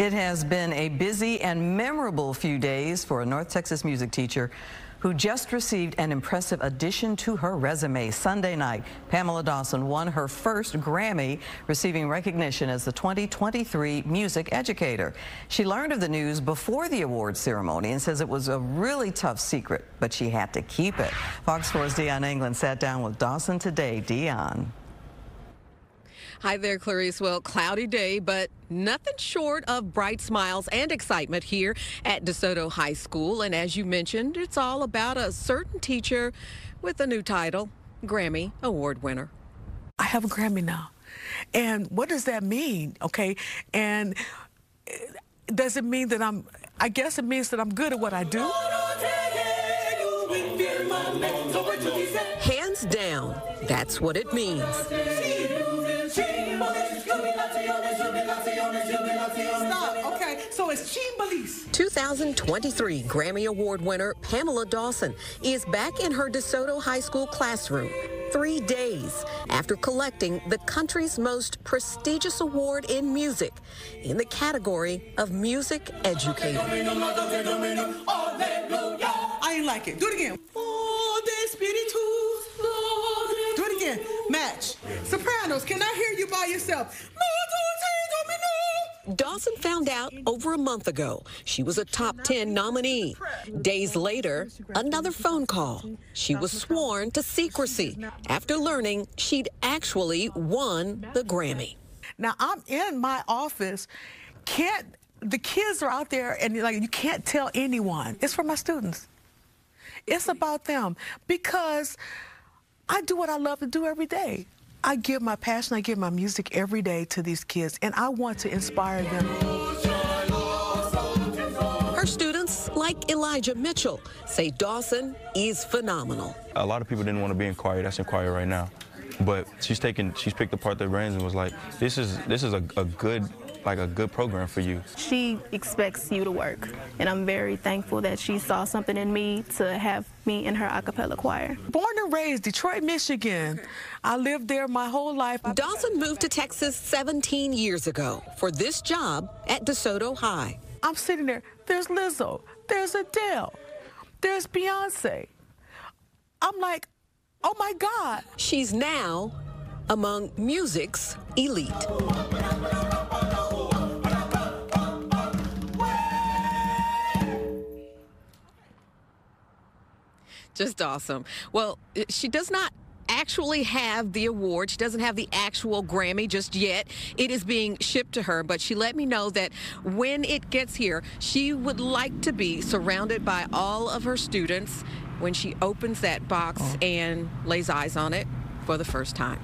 It has been a busy and memorable few days for a North Texas music teacher who just received an impressive addition to her resume. Sunday night, Pamela Dawson won her first Grammy, receiving recognition as the 2023 Music Educator. She learned of the news before the award ceremony and says it was a really tough secret, but she had to keep it. Fox 4's Dionne Anglin sat down with Dawson today. Dionne. Hi there, Clarice. Well, cloudy day, but nothing short of bright smiles and excitement here at DeSoto High School. And as you mentioned, it's all about a certain teacher with a new title, Grammy Award winner. I have a Grammy now. And what does that mean? Okay. And eh, does it mean that I'm, I guess it means that I'm good at what I do? Hands down, that's what it means. 2023 Grammy Award winner Pamela Dawson is back in her DeSoto High School classroom three days after collecting the country's most prestigious award in music in the category of Music Educator. I ain't like it. Do it again. Do it again. Match. Sopranos, can I hear you by yourself? Dawson found out over a month ago she was a top 10 nominee. Days later, another phone call. She was sworn to secrecy after learning she'd actually won the Grammy. Now I'm in my office. Can't the kids are out there and like you can't tell anyone. It's for my students. It's about them because I do what I love to do every day. I give my passion, I give my music every day to these kids, and I want to inspire them. Her students, like Elijah Mitchell, say Dawson is phenomenal. A lot of people didn't want to be in choir. That's in choir right now. But she's taken, she's picked apart their brains and was like, this is, this is a, a good like a good program for you. She expects you to work, and I'm very thankful that she saw something in me to have me in her a cappella choir. Born and raised Detroit, Michigan. I lived there my whole life. Dawson moved to Texas 17 years ago for this job at DeSoto High. I'm sitting there. There's Lizzo. There's Adele. There's Beyonce. I'm like, oh my God. She's now among music's elite. Just awesome. Well, she does not actually have the award. She doesn't have the actual Grammy just yet. It is being shipped to her, but she let me know that when it gets here, she would like to be surrounded by all of her students when she opens that box oh. and lays eyes on it for the first time.